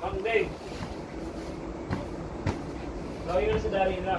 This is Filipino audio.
Mang Dave. Lawin na si Darina.